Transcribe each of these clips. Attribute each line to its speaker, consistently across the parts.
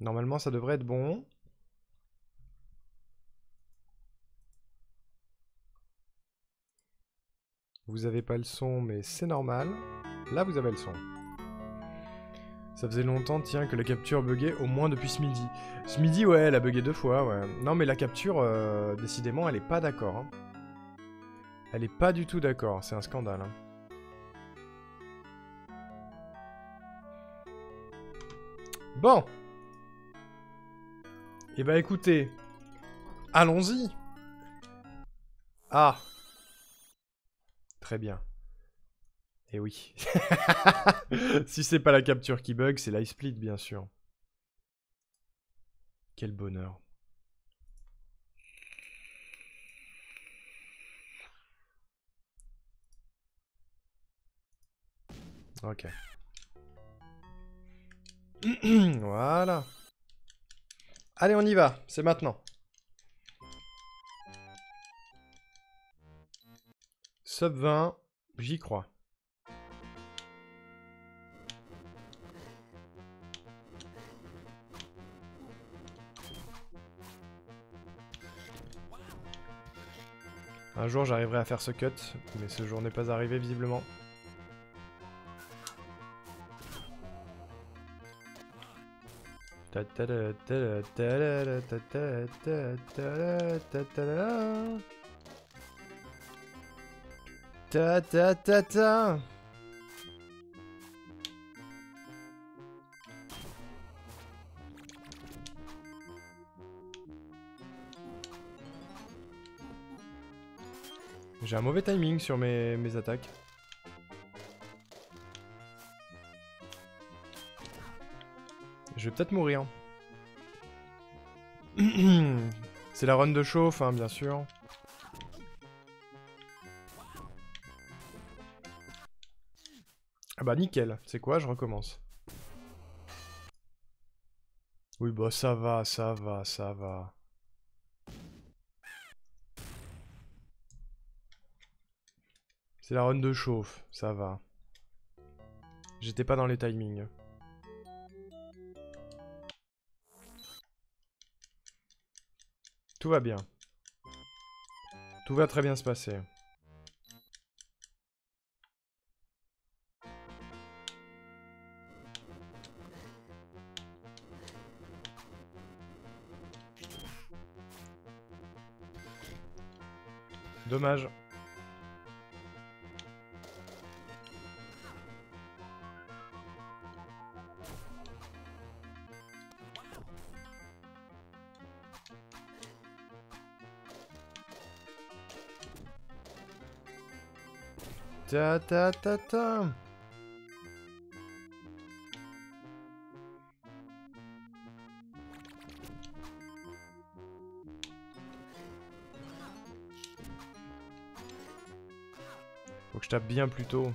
Speaker 1: Normalement, ça devrait être bon. Vous avez pas le son, mais c'est normal. Là, vous avez le son. Ça faisait longtemps, tiens, que la capture buguait, au moins depuis ce midi. Ce midi, ouais, elle a bugué deux fois, ouais. Non, mais la capture, euh, décidément, elle est pas d'accord. hein. Elle est pas du tout d'accord, c'est un scandale. hein. Bon Eh ben écoutez, allons-y Ah Très bien. Et oui. si c'est pas la capture qui bug, c'est l'iSplit, bien sûr. Quel bonheur. Ok. voilà. Allez, on y va. C'est maintenant. Sub 20, j'y crois. Un jour j'arriverai à faire ce cut, mais ce jour n'est pas arrivé visiblement. Ta ta ta ta. J'ai un mauvais timing sur mes, mes attaques. Je vais peut-être mourir. C'est la run de chauffe, hein, bien sûr. Ah bah nickel, c'est quoi, je recommence. Oui bah ça va, ça va, ça va. C'est la run de chauffe, ça va. J'étais pas dans les timings. Tout va bien. Tout va très bien se passer. Dommage. Ta ta ta ta. Faut que je tape bien plus tôt.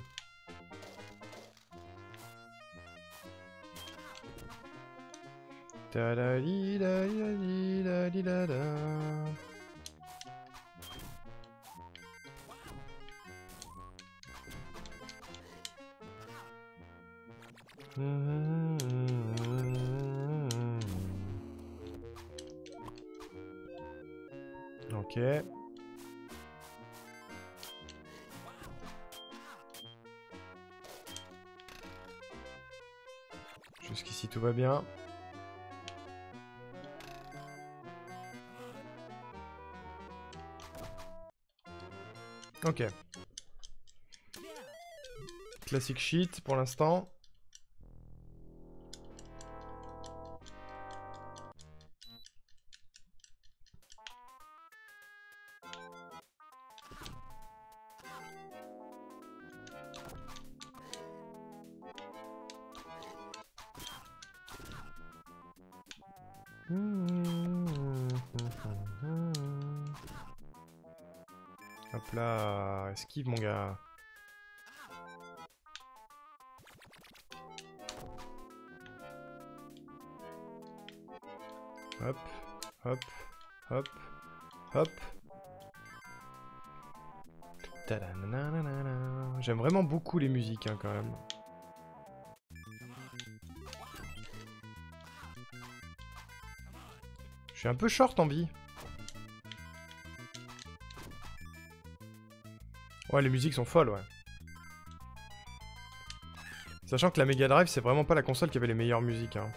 Speaker 1: Ta da. Ok. Jusqu'ici tout va bien. Ok. Classic sheet pour l'instant. Les musiques hein, quand même. suis un peu short en vie. Ouais, les musiques sont folles, ouais. Sachant que la Mega Drive, c'est vraiment pas la console qui avait les meilleures musiques. Hein.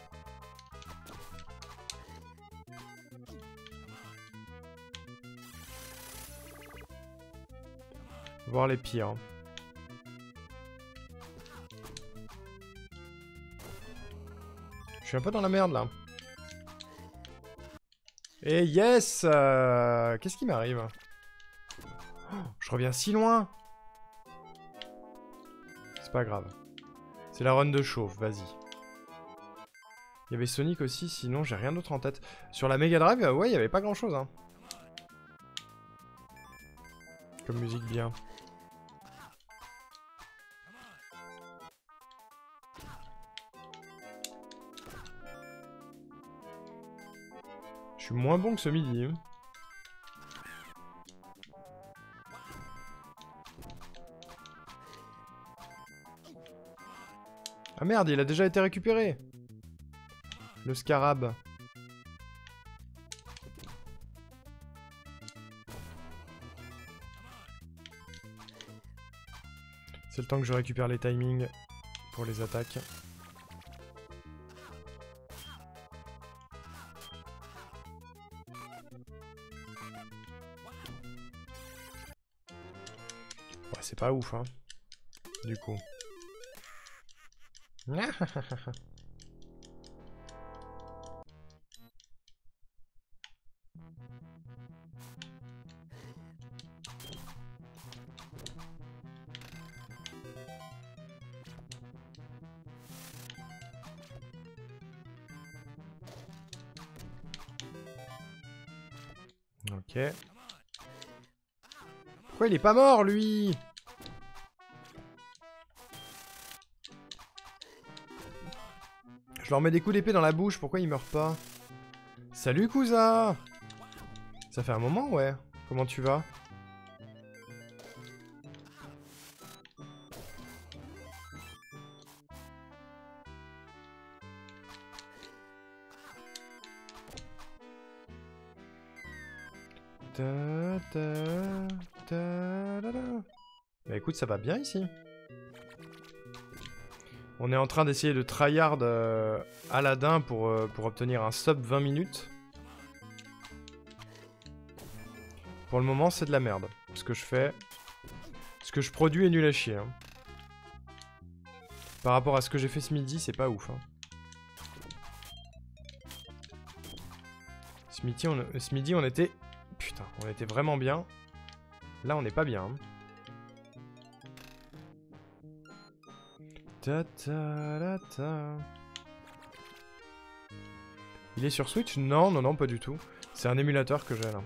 Speaker 1: Voir les pires. Je suis un peu dans la merde, là. Et yes euh, Qu'est-ce qui m'arrive? Je reviens si loin C'est pas grave. C'est la run de chauffe, vas-y. Il y avait Sonic aussi, sinon j'ai rien d'autre en tête. Sur la Mega Drive, ouais, il y avait pas grand-chose. Hein. Comme musique bien. Suis moins bon que ce midi. Hein. Ah merde, il a déjà été récupéré Le scarab. C'est le temps que je récupère les timings pour les attaques. Pas ouf, hein. Du coup. Ok. Pourquoi il est pas mort, lui? Je leur mets des coups d'épée dans la bouche, pourquoi ils meurent pas Salut cousin Ça fait un moment, ouais. Comment tu vas Bah écoute, ça va bien ici. On est en train d'essayer de tryhard euh, Aladdin pour, euh, obtenir un sub 20 minutes. Pour le moment, c'est de la merde. Ce que je fais... Ce que je produis est nul à chier. Hein. Par rapport à ce que j'ai fait ce midi, c'est pas ouf. Hein. Ce, midi, on, ce midi, on était... Putain, on était vraiment bien. Là, on n'est pas bien. Hein. Il est sur Switch? Non, non, non, pas du tout. C'est un émulateur que j'ai là.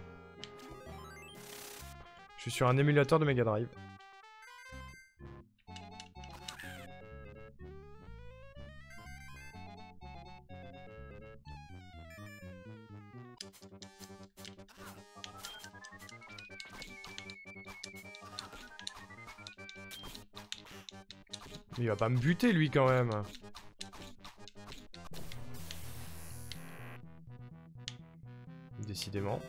Speaker 1: Je suis sur un émulateur de Mega Drive. Pas me buter lui quand même. Décidément.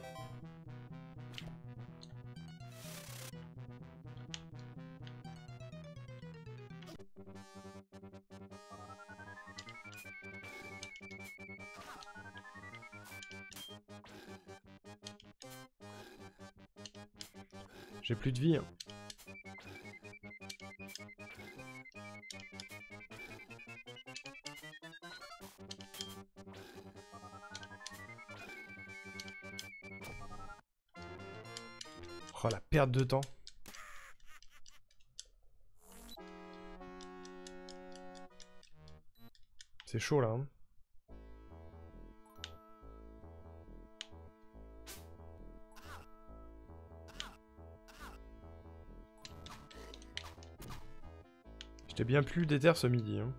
Speaker 1: J'ai plus de vie. Hein. De temps. C'est chaud là. Hein. J'étais bien plus déter ce midi. Hein.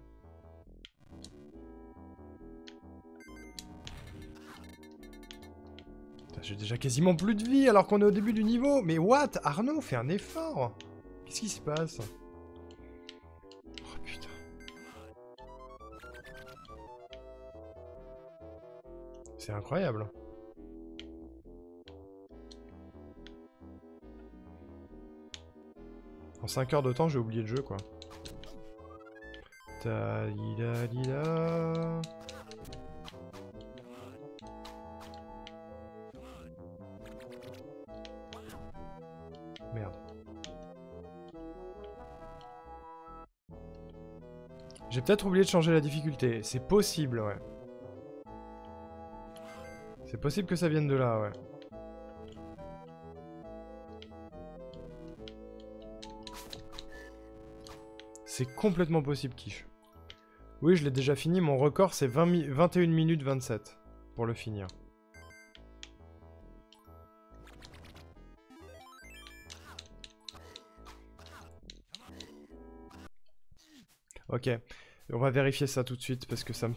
Speaker 1: déjà quasiment plus de vie alors qu'on est au début du niveau. Mais what Arnaud, fais un effort Qu'est-ce qui se passe? Oh, C'est incroyable. En 5 heures de temps, j'ai oublié le jeu, quoi. Ta. J'ai peut-être oublié de changer la difficulté. C'est possible, ouais. C'est possible que ça vienne de là, ouais. C'est complètement possible, Quiche. Oui, je l'ai déjà fini. Mon record, c'est 21 minutes 27 pour le finir. Ok, on va vérifier ça tout de suite parce que ça me...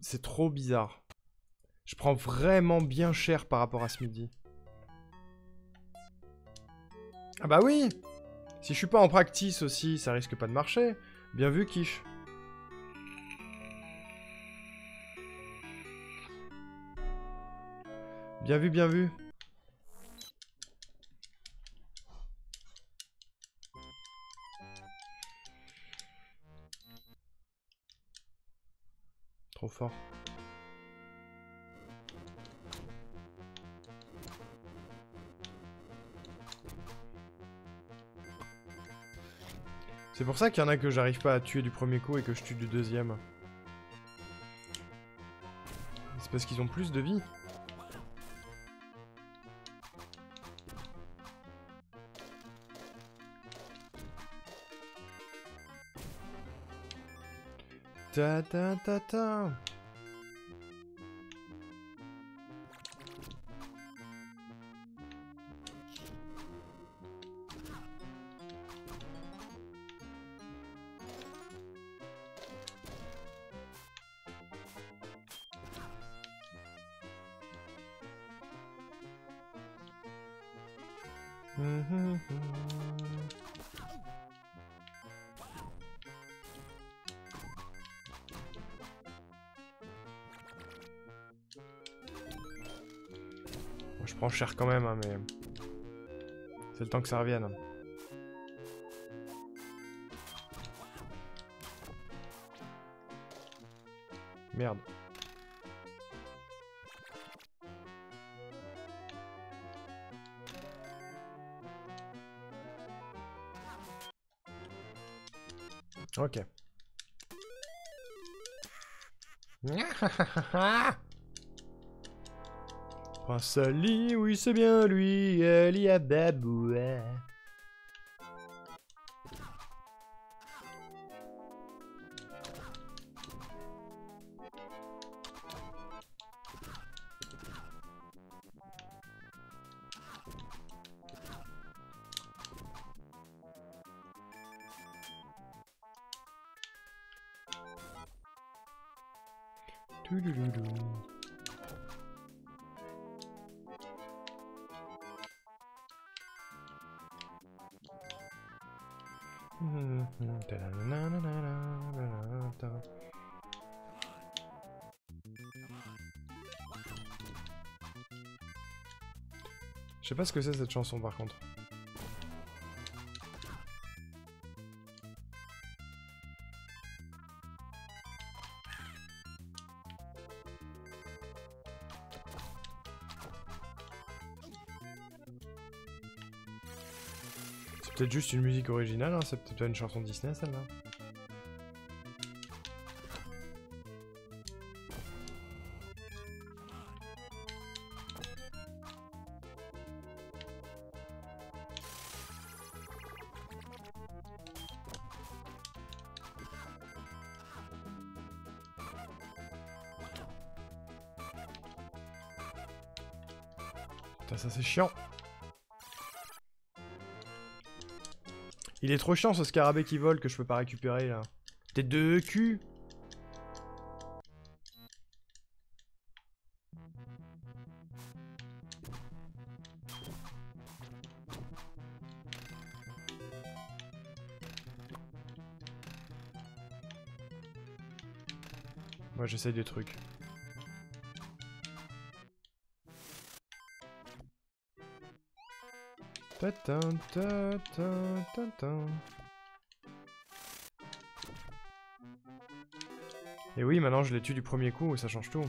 Speaker 1: C'est trop bizarre. Je prends vraiment bien cher par rapport à ce midi. Ah bah oui Si je suis pas en practice aussi, ça risque pas de marcher. Bien vu, Quiche. Bien vu, bien vu. C'est pour ça qu'il y en a que j'arrive pas à tuer du premier coup et que je tue du deuxième. C'est parce qu'ils ont plus de vie. Ta ta ta ta. Je prends cher quand même, hein, mais... C'est le temps que ça revienne. Merde. Ok. Prince Ali, oui c'est bien lui, Ali Ababoué. Je sais pas ce que c'est cette chanson par contre. C'est peut-être juste une musique originale, hein, c'est peut-être pas une chanson Disney celle-là. Ça c'est chiant. Il est trop chiant ce scarabée qui vole que je peux pas récupérer là. Tête de cul Moi j'essaye des trucs. Et oui, maintenant je les tue du premier coup et ça change tout.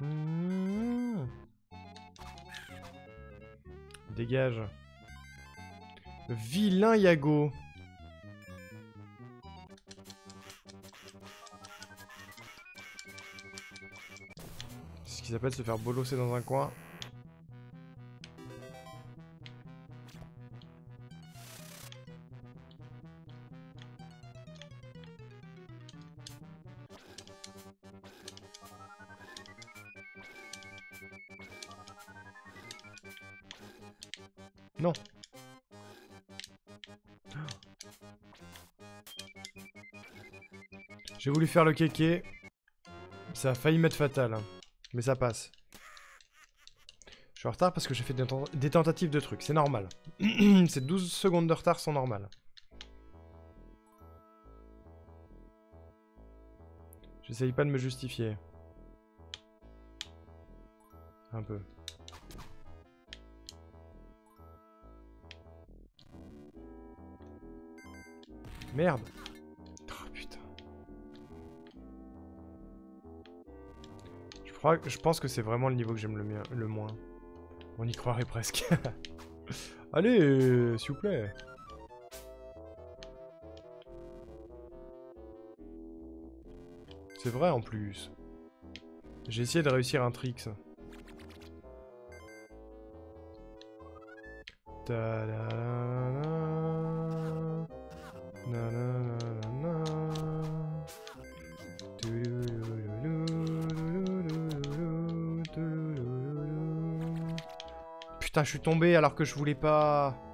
Speaker 1: Mmh. Dégage. Vilain Yago. C'est ce qui s'appelle se faire bolosser dans un coin. Faire le kéké. Ça a failli m'être fatal. hein. Mais ça passe. Je suis en retard parce que j'ai fait des tentatives de trucs. C'est normal. Ces 12 secondes de retard sont normales. J'essaye pas de me justifier. Un peu. Merde. Je, pense que c'est vraiment le niveau que j'aime le, moins. On y croirait presque. Allez, euh, s'il vous plaît. C'est vrai en plus. J'ai essayé de réussir un trick. Ta-da-da-da. Je suis tombé alors que je voulais pas.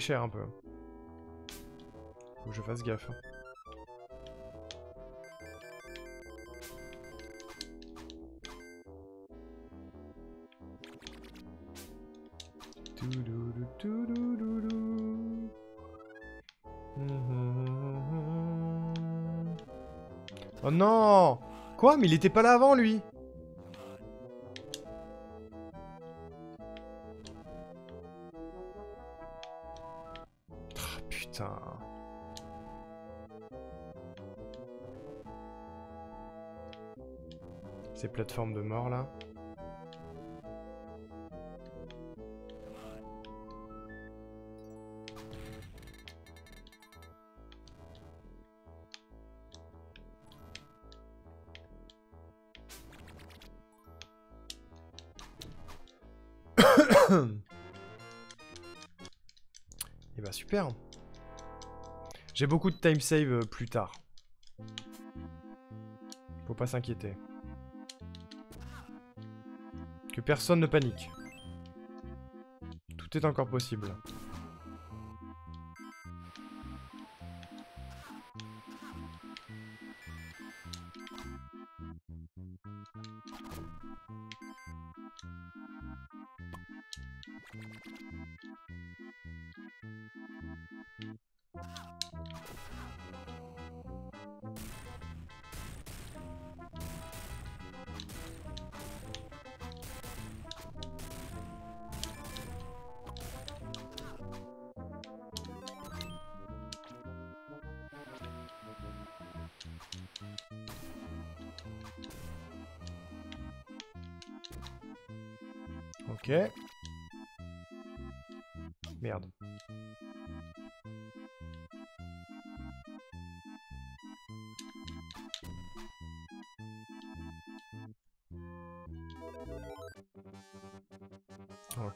Speaker 1: Pris cher un peu. Faut que je fasse gaffe. Oh non Quoi? Mais il était pas là avant lui Ces plateformes de mort là. Et bah super. J'ai beaucoup de time save euh, plus tard. Faut pas s'inquiéter. Que personne ne panique. Tout est encore possible.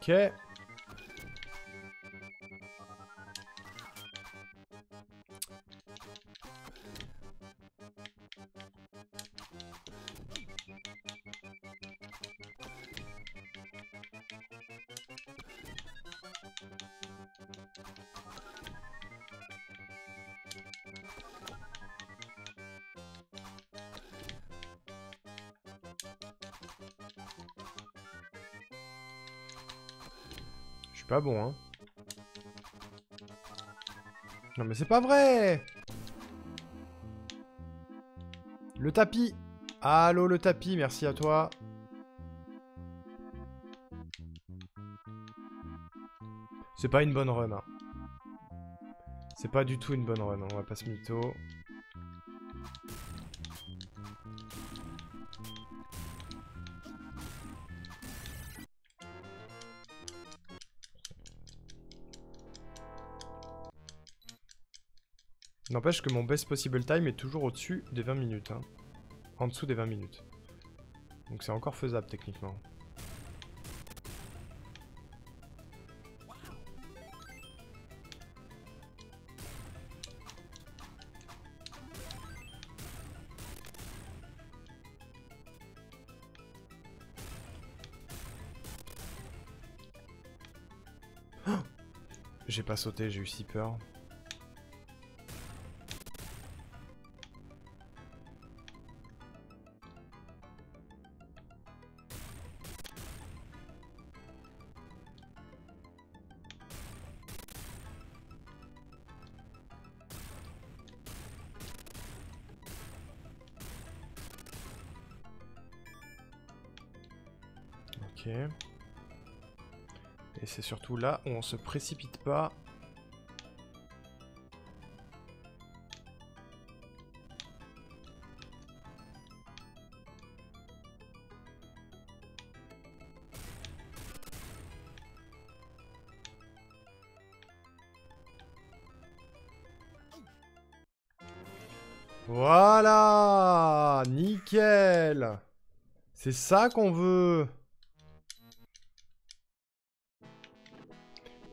Speaker 1: Ok. Suis pas bon, hein. Non mais c'est pas vrai Le tapis Allô le tapis, merci à toi. C'est pas une bonne run. Hein. C'est pas du tout une bonne run, on va pas se mytho. N'empêche que mon best possible time est toujours au-dessus des 20 minutes. Hein. En dessous des 20 minutes. Donc c'est encore faisable techniquement. J'ai pas sauté, j'ai eu si peur. C'est surtout là où on se précipite pas. Voilà Nickel C'est ça qu'on veut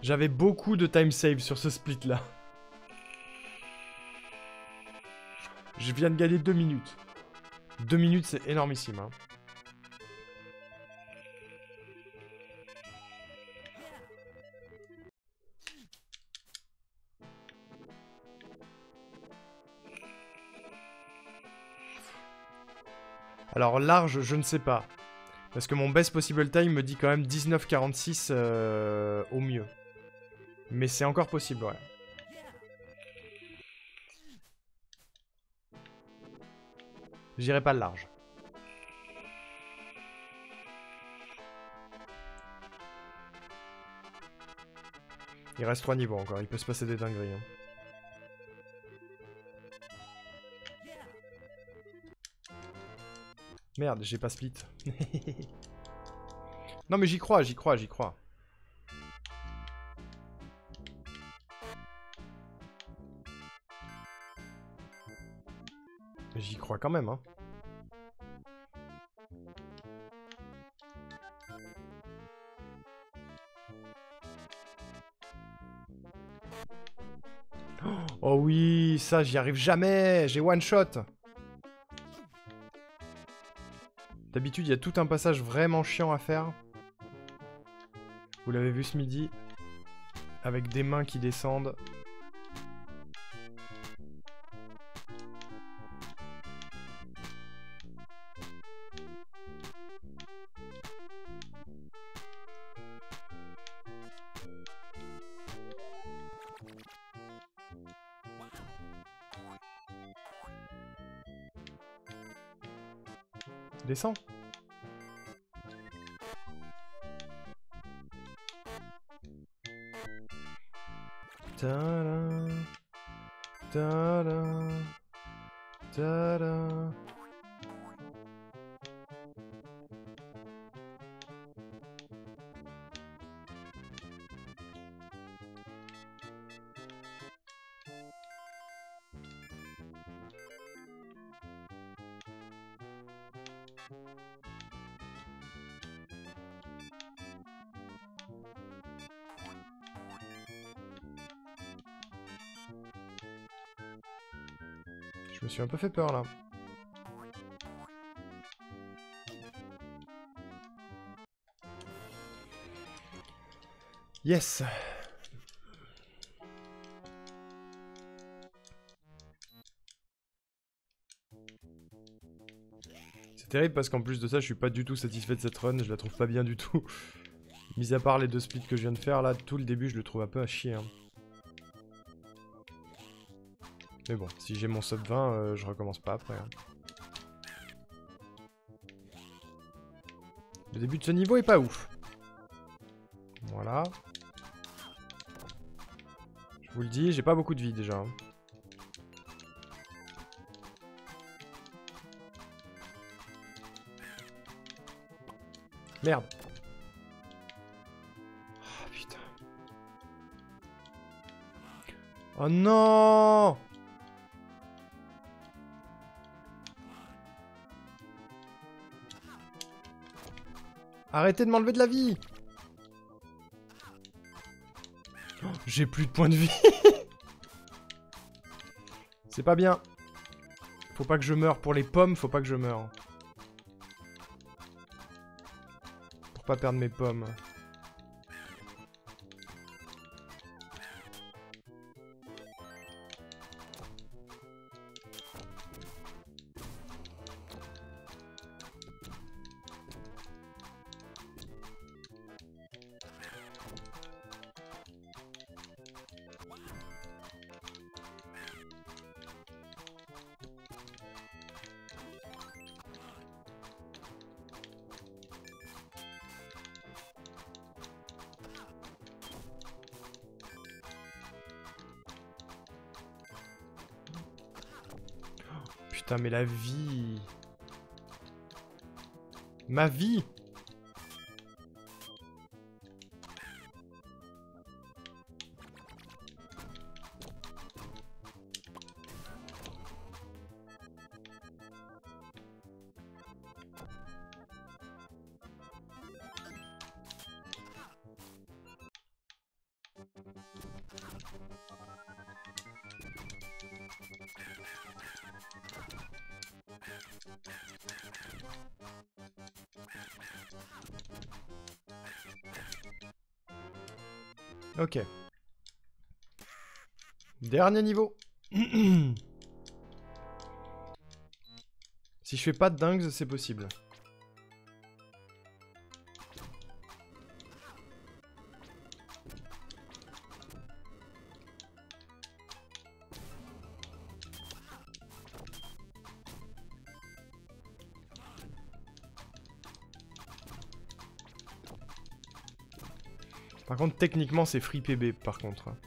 Speaker 1: J'avais beaucoup de time save sur ce split là. Je viens de gagner 2 minutes. 2 minutes c'est énormissime. Hein. Alors large, je ne sais pas. Parce que mon best possible time me dit quand même 19,46 euh, au mieux. Mais c'est encore possible, ouais. J'irai pas le large. Il reste 3 niveaux encore, il peut se passer des dingueries. Hein. Merde, j'ai pas split. non mais j'y crois, j'y crois, j'y crois. Quand même, hein. Oh oui, ça j'y arrive jamais, j'ai one shot. D'habitude, il y a tout un passage vraiment chiant à faire. Vous l'avez vu ce midi. Avec des mains qui descendent. Descends. Ta-da. Suis un peu fait peur là. Yes C'est terrible parce qu'en plus de ça, je suis pas du tout satisfait de cette run, je la trouve pas bien du tout. Mis à part les deux splits que je viens de faire, là, tout le début, je le trouve un peu à chier. hein. Mais bon, si j'ai mon sub 20, euh, je recommence pas après. hein. Le début de ce niveau est pas ouf. Voilà. Je vous le dis, j'ai pas beaucoup de vie déjà. hein. Merde. Oh putain. Oh non Arrêtez de m'enlever de la vie J'ai plus de points de vie C'est pas bien. Faut pas que je meure. Pour les pommes, faut pas que je meure. Pour pas perdre mes pommes. La vie. Ma vie Ok. Dernier niveau. si je fais pas de dingues, c'est possible. Contre, techniquement, c'est free PB, par contre. hein.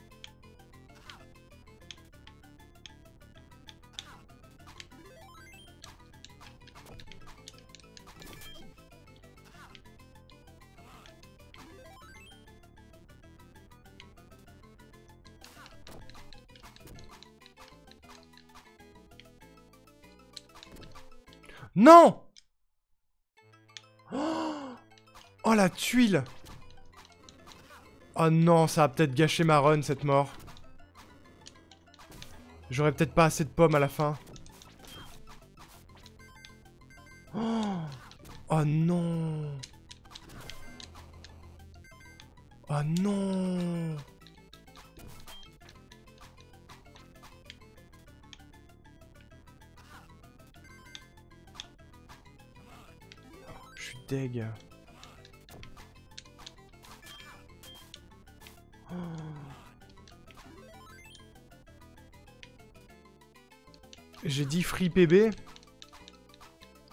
Speaker 1: Non Oh Oh, la tuile Oh non, ça a peut-être gâché ma run, cette mort. J'aurais peut-être pas assez de pommes à la fin.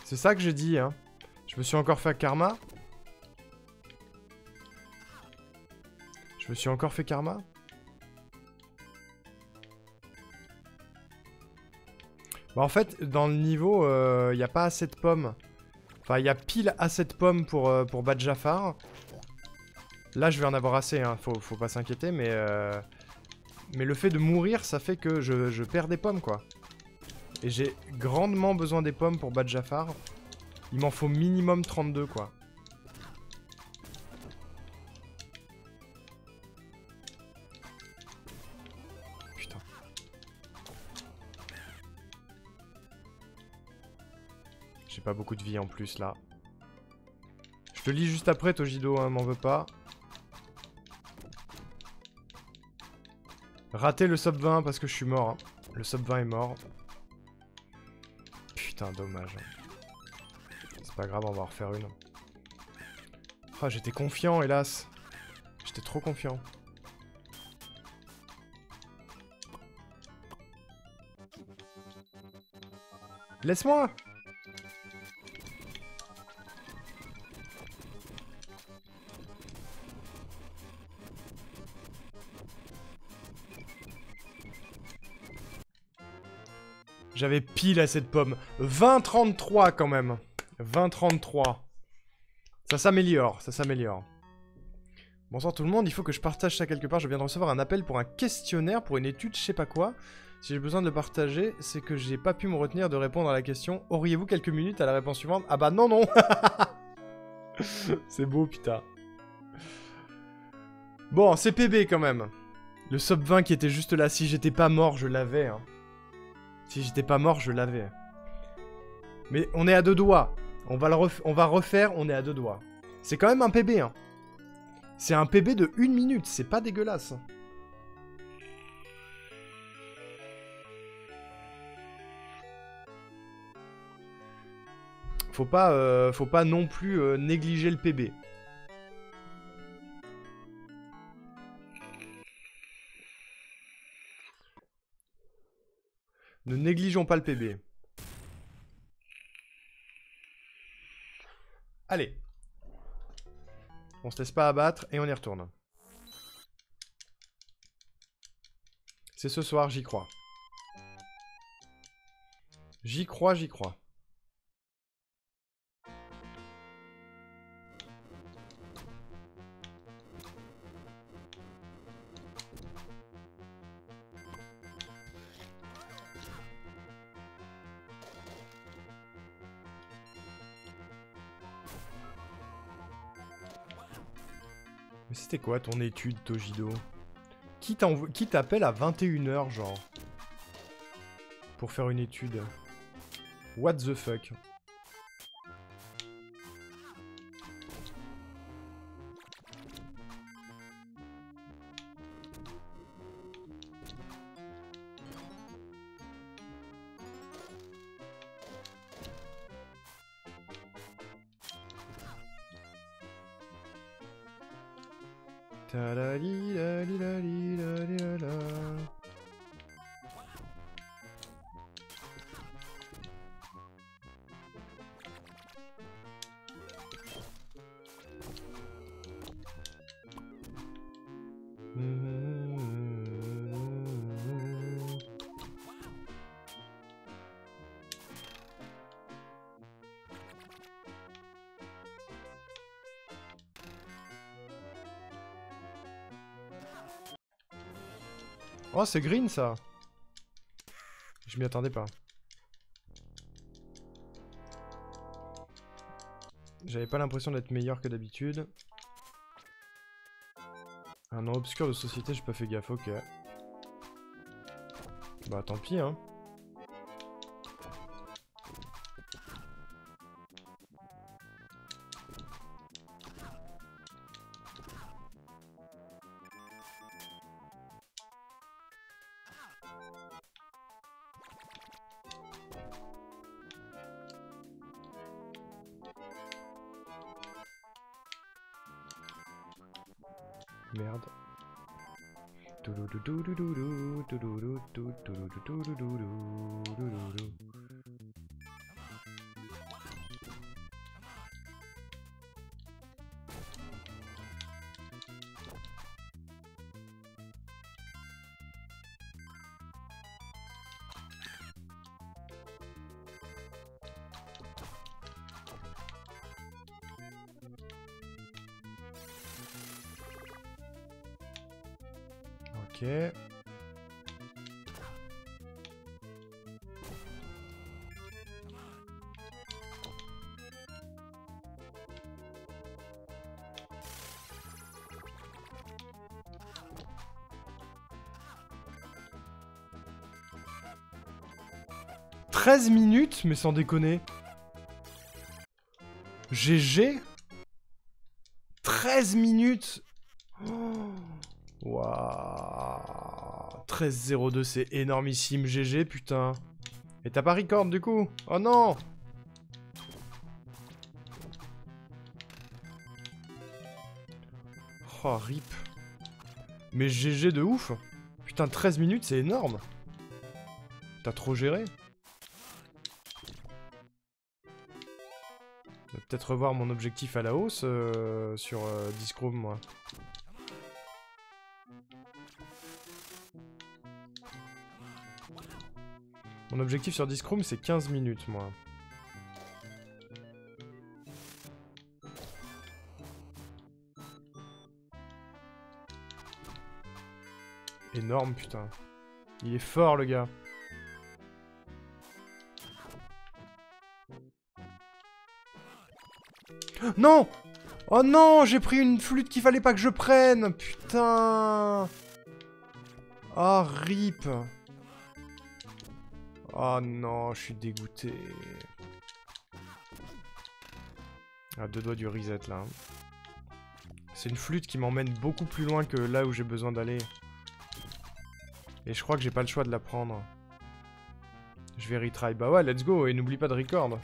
Speaker 1: C'est ça que j'ai dit, hein. Je me suis encore fait karma. Je me suis encore fait karma. Bah en fait, dans le niveau, il n'y a pas assez de pommes. Enfin, il y a pile assez de pommes pour, euh, pour battre. Là, je vais en avoir assez, hein. faut, pas s'inquiéter, mais... euh, Mais le fait de mourir, ça fait que je, je perds des pommes, quoi. Et j'ai grandement besoin des pommes pour battre Jafar. Il m'en faut minimum 32, quoi. Putain. j'ai pas beaucoup de vie en plus là. Je te lis juste après, Tojido, hein, m'en veux pas. Raté le sub 20 parce que je suis mort. Hein. Le sub 20 est mort. Putain, dommage. C'est pas grave, on va en refaire une. Oh, j'étais confiant, hélas. J'étais trop confiant. Laisse-moi J'avais pile à cette pomme. 20-33 quand même. 20-33. Ça s'améliore, ça s'améliore. Bonsoir tout le monde, il faut que je partage ça quelque part. Je viens de recevoir un appel pour un questionnaire, pour une étude, je sais pas quoi. Si j'ai besoin de le partager, c'est que j'ai pas pu me retenir de répondre à la question. Auriez-vous quelques minutes à la réponse suivante? Ah bah non, non C'est beau, putain. Bon, c'est PB quand même. Le sub 20 qui était juste là, si j'étais pas mort, je l'avais. Hein. Si j'étais pas mort, je l'avais. Mais on est à deux doigts. On va, refaire, on est à deux doigts. C'est quand même un PB, hein. C'est un PB de une minute, c'est pas dégueulasse. Faut pas, euh, faut pas non plus euh, négliger le PB. Ne négligeons pas le PB. Allez. On se laisse pas abattre et on y retourne. C'est ce soir, j'y crois. J'y crois, j'y crois. C'était quoi ton étude, Tojido Qui t'appelle à 21h, genre? Pour faire une étude. What the fuck? Oh, c'est green ça Je m'y attendais pas. J'avais pas l'impression d'être meilleur que d'habitude. Un nom obscur de société, j'ai pas fait gaffe, ok. Bah tant pis hein. Ok. « 13 minutes Mais sans déconner GG 13 minutes oh. Waouh 13-02, c'est énormissime. GG, putain. Et t'as pas record, du coup? Oh non Oh, rip. Mais GG de ouf Putain, 13 minutes, c'est énorme T'as trop géré peut-être revoir mon objectif à la hausse euh, sur euh, Discroom, moi. Mon objectif sur Discroom, c'est 15 minutes, moi. Énorme, putain. Il est fort, le gars. Non Oh non, j'ai pris une flûte qu'il fallait pas que je prenne Putain Oh, rip Oh non, je suis dégoûté. À deux doigts du reset, là. C'est une flûte qui m'emmène beaucoup plus loin que là où j'ai besoin d'aller. Et je crois que j'ai pas le choix de la prendre. Je vais retry. Bah ouais, let's go, et n'oublie pas de record.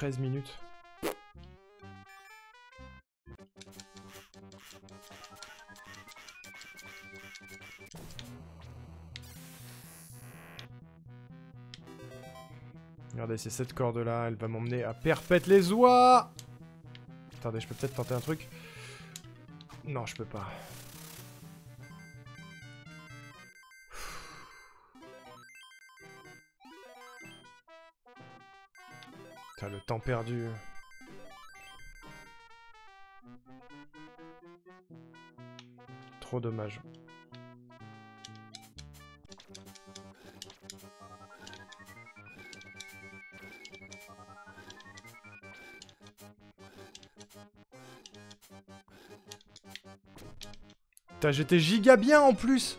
Speaker 1: 13 minutes. Regardez, c'est cette corde-là, elle va m'emmener à perpète les oies Attendez, je peux peut-être tenter un truc? Non, je peux pas. T'as le temps perdu. Trop dommage. J'étais giga bien en plus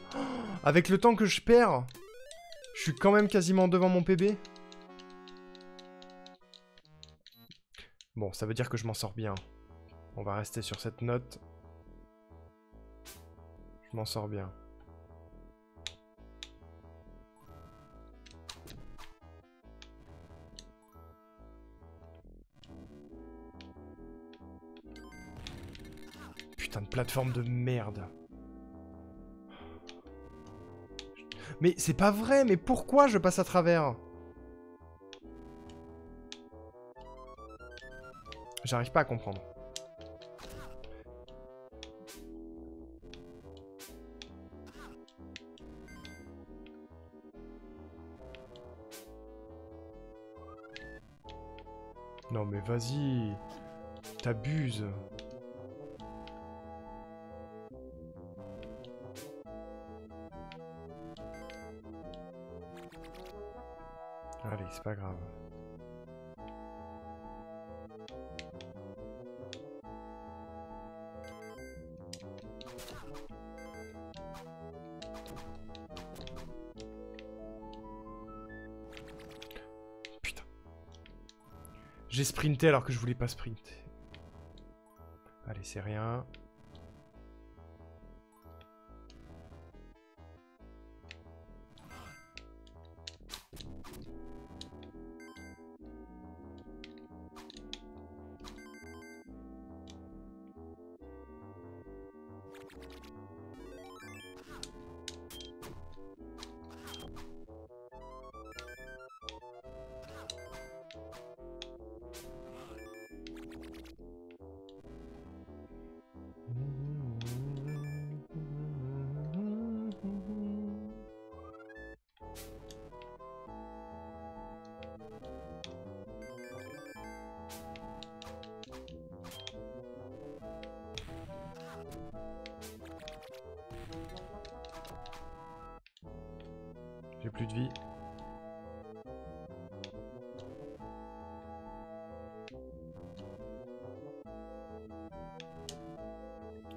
Speaker 1: Avec le temps que je perds Je suis quand même quasiment devant mon PB. Ça veut dire que je m'en sors bien. On va rester sur cette note. Je m'en sors bien. Putain de plateforme de merde. Mais c'est pas vrai, mais pourquoi je passe à travers? J'arrive pas à comprendre. Non mais vas-y T'abuses Allez, c'est pas grave. J'ai sprinté alors que je voulais pas sprinter. Allez, c'est rien.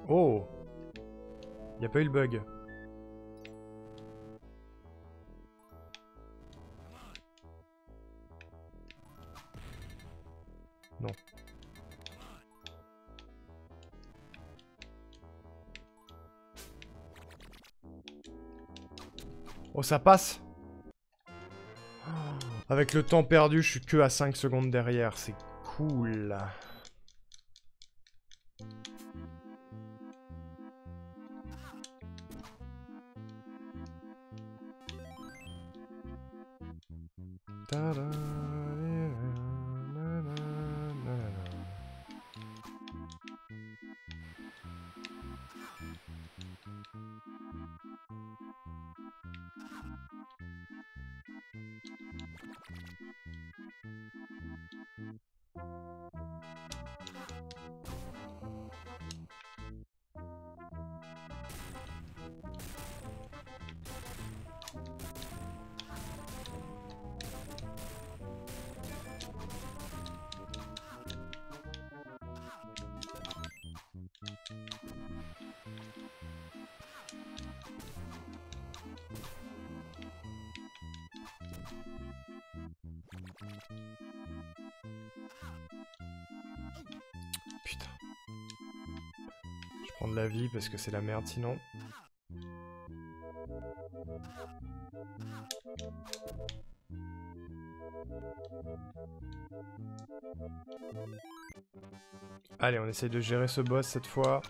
Speaker 1: Oh Y a pas eu le bug. Non. Oh, ça passe Avec le temps perdu, je suis que à 5 secondes derrière. C'est cool. Parce que c'est la merde sinon. Allez, on essaye de gérer ce boss cette fois.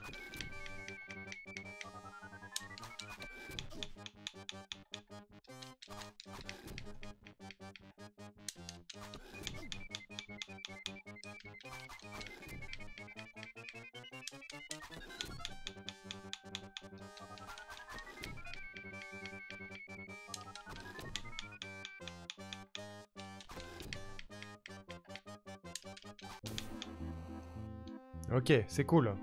Speaker 1: Ok, c'est cool.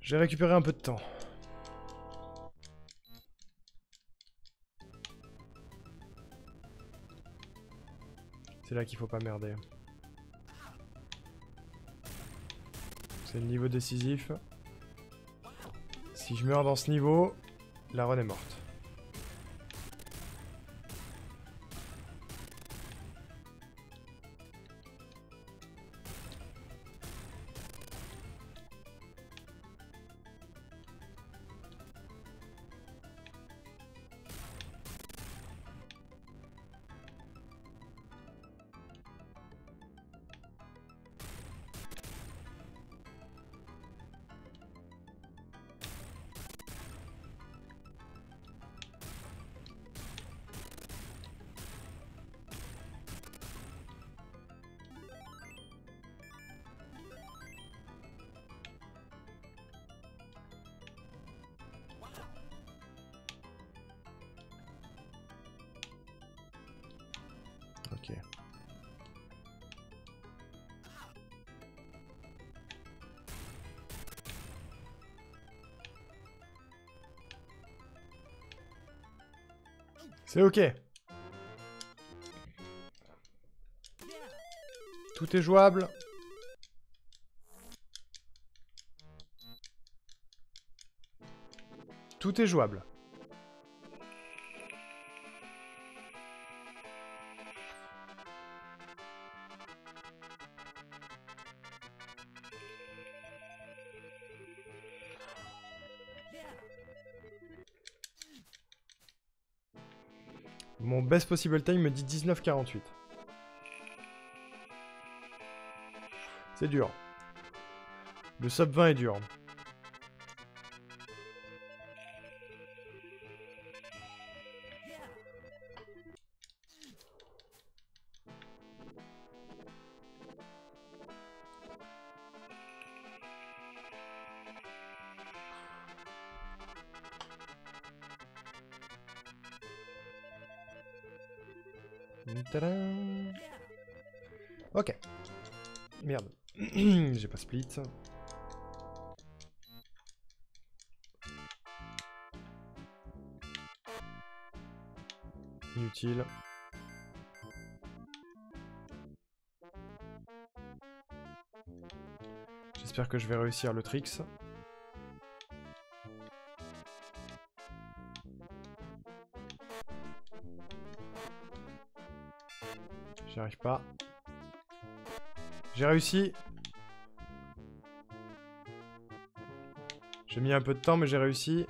Speaker 1: J'ai récupéré un peu de temps. C'est là qu'il faut pas merder. C'est le niveau décisif. Si je meurs dans ce niveau, la run est morte. C'est ok. Tout est jouable. Tout est jouable. Best possible time me dit 19,48. C'est dur. Le sub 20 est dur. Inutile. J'espère que je vais réussir le tricks. J'y pas. J'ai réussi. J'ai mis un peu de temps, mais j'ai réussi.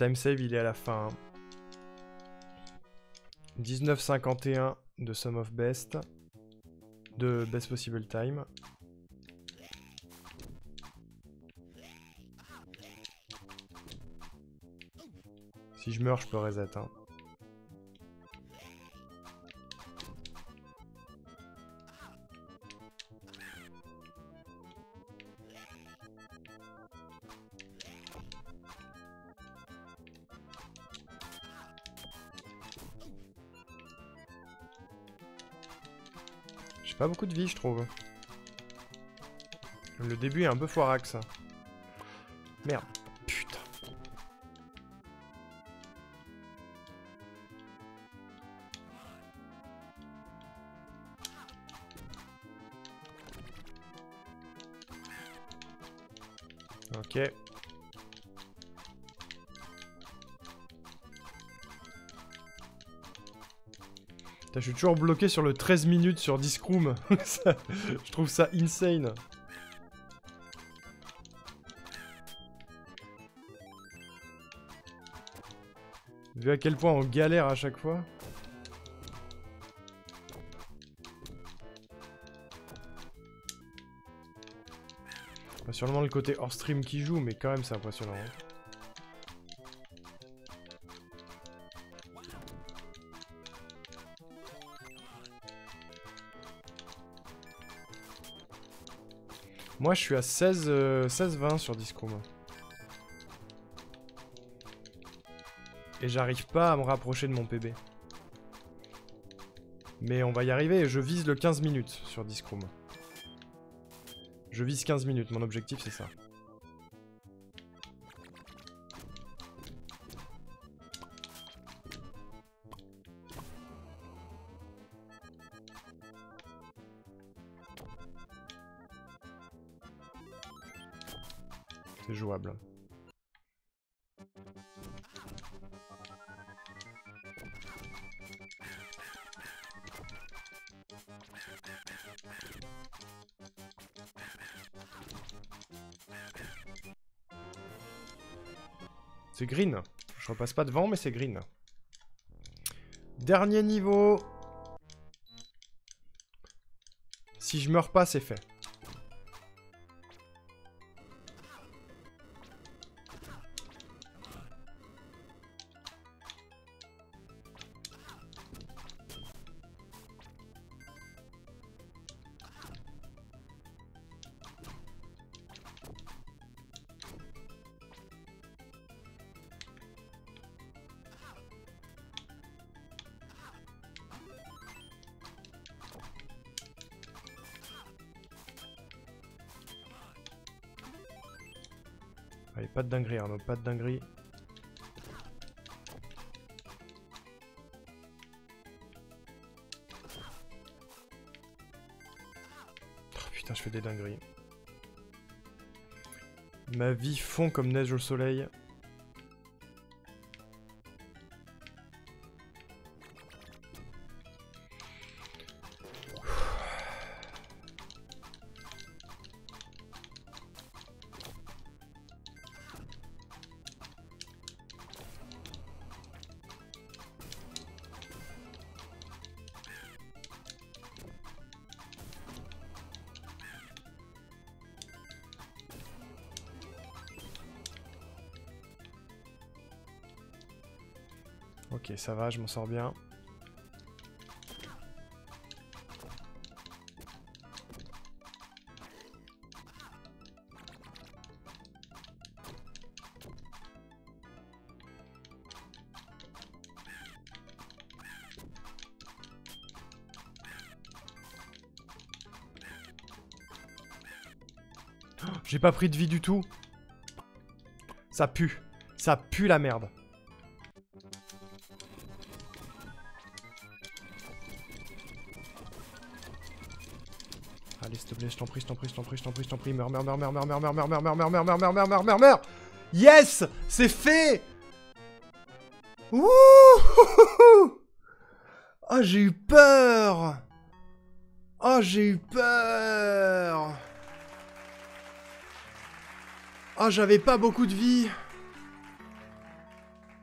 Speaker 1: Time save, il est à la fin. 1951 de Sum of Best. De Best Possible Time. Si je meurs, je peux reset. Hein. J'ai pas beaucoup de vie, je trouve. Le début est un peu foirax. Merde. Je suis toujours bloqué sur le 13 minutes sur Discroom. je trouve ça insane. Vu à quel point on galère à chaque fois. Pas sûrement le côté hors stream qui joue, mais quand même c'est impressionnant. Hein. Moi, je suis à 16, 20 euh, sur Discord. Et j'arrive pas à me rapprocher de mon PB. Mais on va y arriver je vise le 15 minutes sur Discord. Je vise 15 minutes, mon objectif c'est ça. Jouable. C'est green. Je repasse pas devant, mais c'est green. Dernier niveau. Si je meurs pas, c'est fait. Dinguerie Arnaud, pas de dinguerie. Oh, putain, je fais des dingueries. Ma vie fond comme neige au soleil. Ok, ça va, je m'en sors bien. J'ai pas pris de vie du tout. Ça pue. Ça pue la merde. T'en prie, je t'en prie, je t'en prie, t'en prie, t'en prie, meurs, meurs, meurs, meurs, meurs, meurs, meurs, meurs, meurs, meurs, meurs, meurs, meurs, meurs, meurs, meurs Yes C'est fait Wouh Oh, j'ai eu peur Oh, j'ai eu peur Oh, j'avais pas beaucoup de vie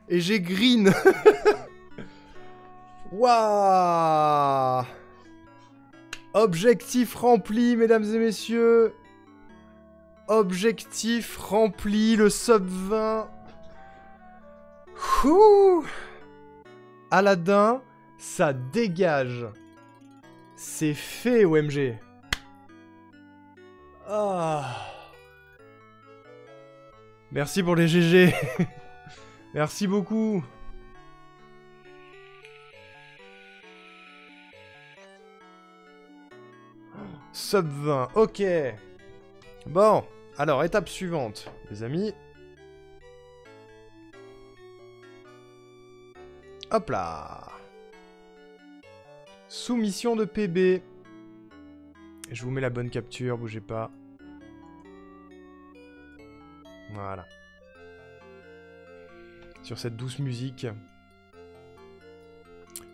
Speaker 1: Et j'ai green Waouh Objectif rempli, mesdames et messieurs. Objectif rempli, le sub 20. Ouh Aladdin, ça dégage. C'est fait, OMG. Ah. Merci pour les GG. Merci beaucoup. Sub 20, ok. Bon, alors étape suivante, les amis. Hop là. Soumission de PB. Je vous mets la bonne capture, bougez pas. Voilà. Sur cette douce musique.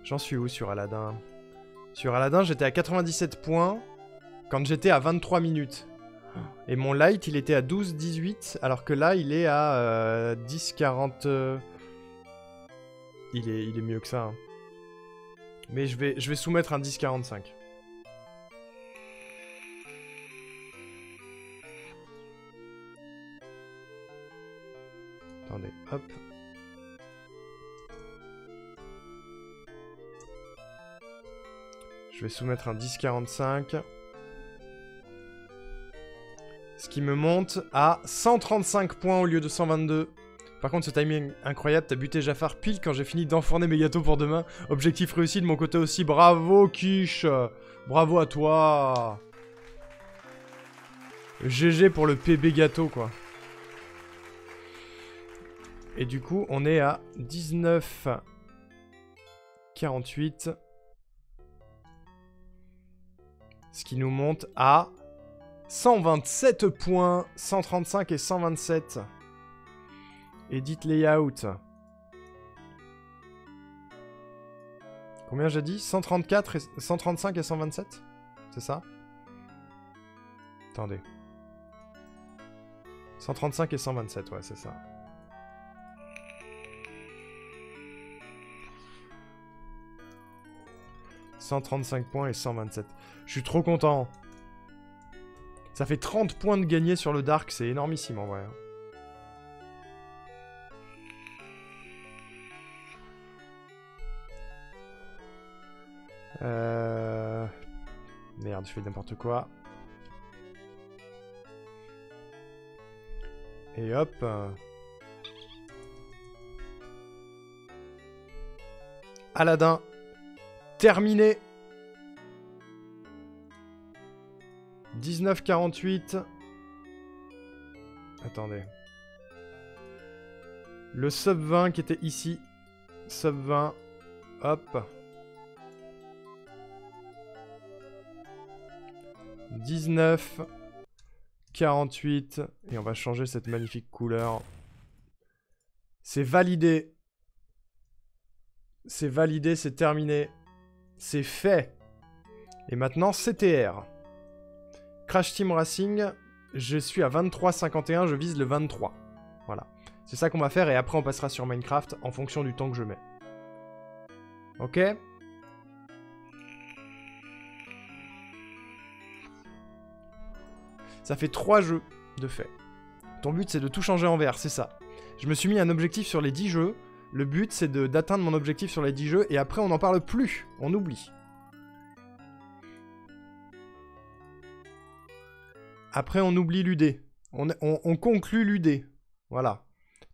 Speaker 1: J'en suis où sur Aladdin? Sur Aladdin, j'étais à 97 points quand j'étais à 23 minutes. Et mon light, il était à 12-18, alors que là, il est à euh, 10-40... euh, Il, est, il est mieux que ça. hein. Mais je vais, je vais soumettre un 10-45. Attendez, hop. Je vais soumettre un 10-45. Ce qui me monte à 135 points au lieu de 122. Par contre, ce timing incroyable, t'as buté Jafar pile quand j'ai fini d'enfourner mes gâteaux pour demain. Objectif réussi de mon côté aussi. Bravo, Quiche Bravo à toi GG pour le PB gâteau, quoi. Et du coup, on est à 19... 48. Ce qui nous monte à 127 points, 135 et 127. Edit layout. Combien j'ai dit? 134 et 135 et 127 C'est ça? Attendez. 135 et 127, ouais, c'est ça. « 135 points et 127. Je suis trop content. Ça fait 30 points de gagné sur le Dark, c'est énormissime en vrai. Euh... Merde, je fais n'importe quoi. Et hop. Aladdin. Terminé. 19,48. Attendez. Le sub 20 qui était ici. Sub 20. Hop. 19. 48. Et on va changer cette magnifique couleur. C'est validé. C'est validé, c'est terminé. C'est fait. Et maintenant, CTR. Crash Team Racing, je suis à 23,51, je vise le 23. Voilà. C'est ça qu'on va faire et après on passera sur Minecraft en fonction du temps que je mets. Ok? Ça fait 3 jeux de fait. Ton but c'est de tout changer en vert, c'est ça. Je me suis mis un objectif sur les 10 jeux. Le but c'est d'atteindre mon objectif sur les 10 jeux et après on n'en parle plus, on oublie. Après, on oublie l'UD. On, conclut l'UD. Voilà.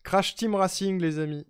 Speaker 1: Crash Team Racing, les amis.